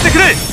してくれ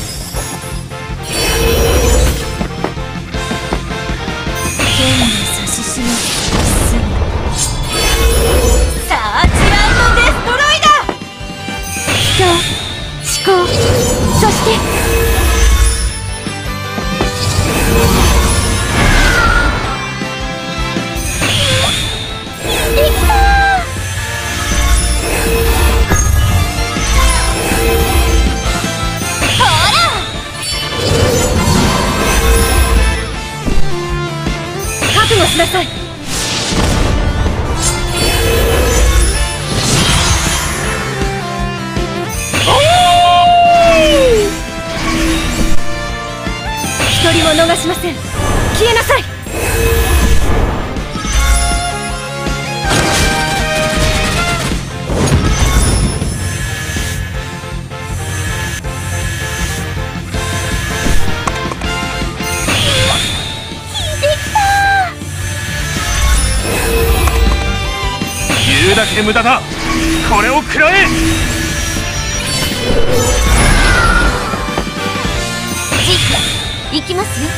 覚悟しなさい。一人も逃しません。消えなさい言うだけ無駄だ。これを食らえ。じいきますよ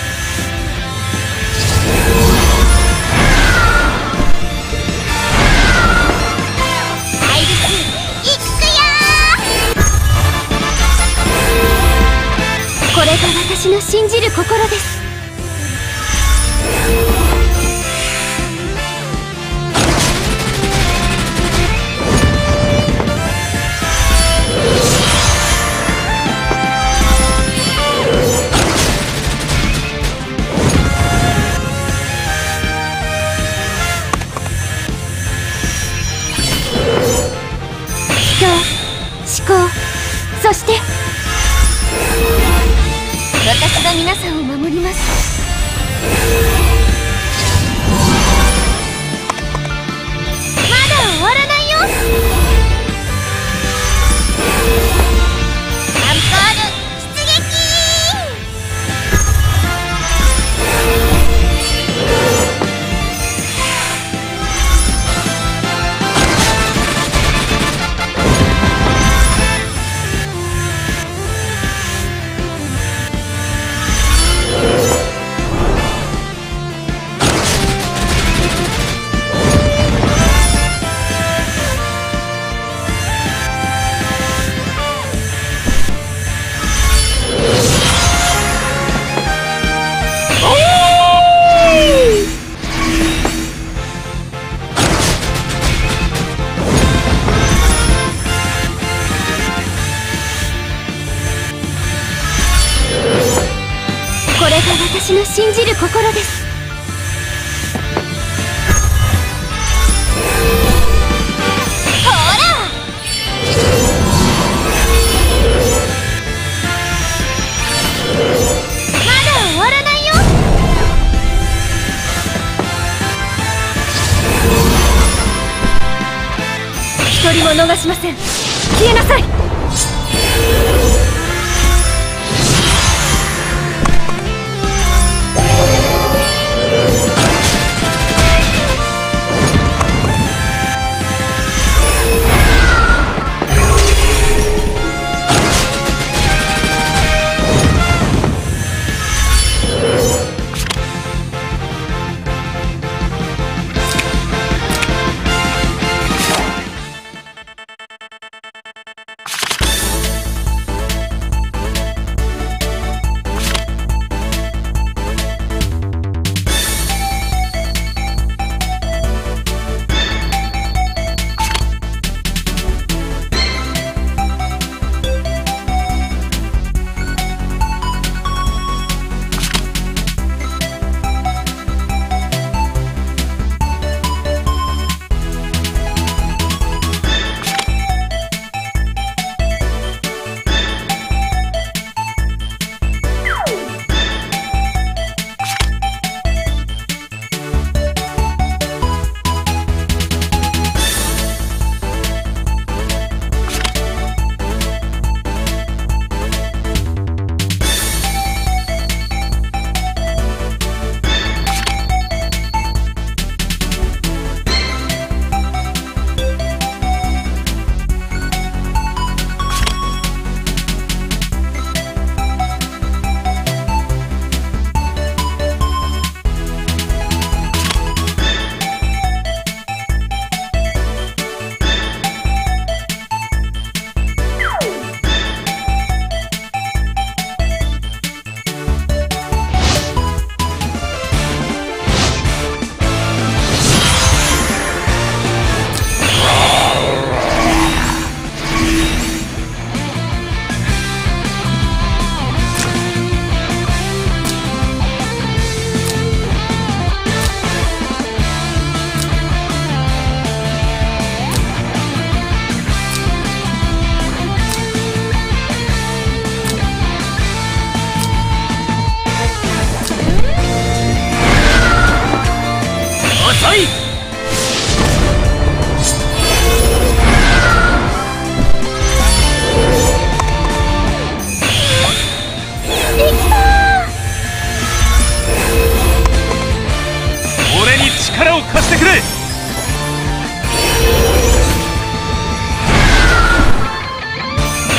これが私の信じる心です。皆さんを守ります。消えなさい。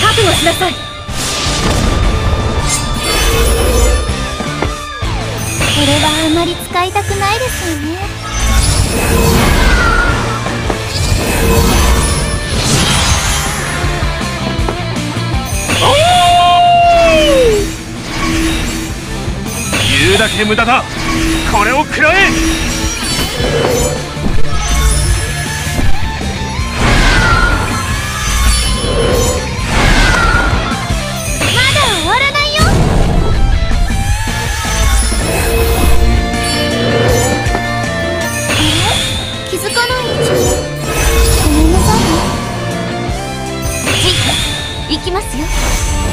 覚悟しなさい。これはあまり使いたくないですよね。言うだけ無駄だ。これを食らえ！かないごめんなさいね。じ行きますよ。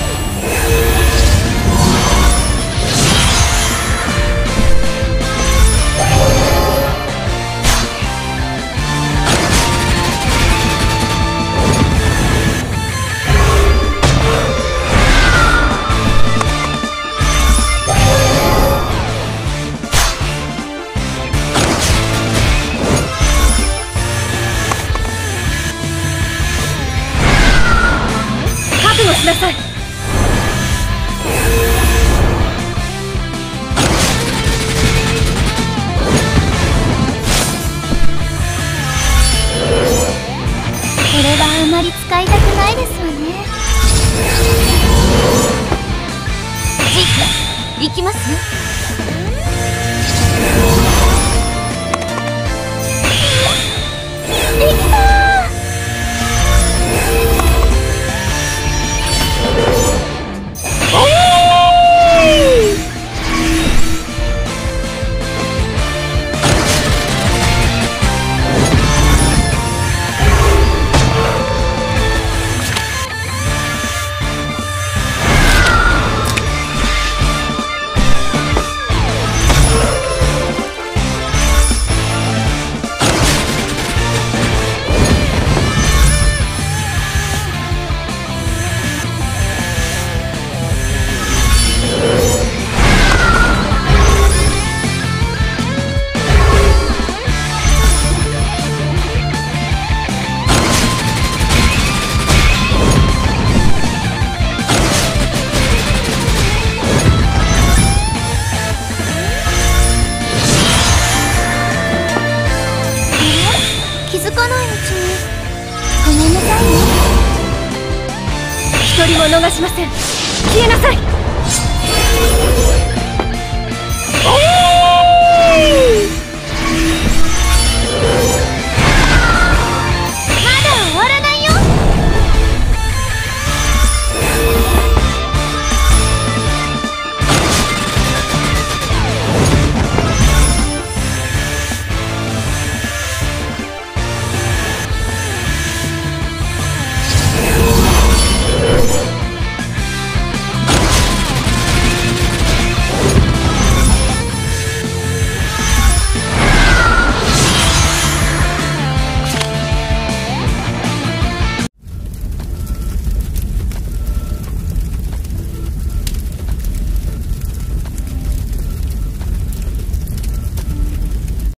まり使いたくないですわね。じ行きますよ。逃しません。消えなさい。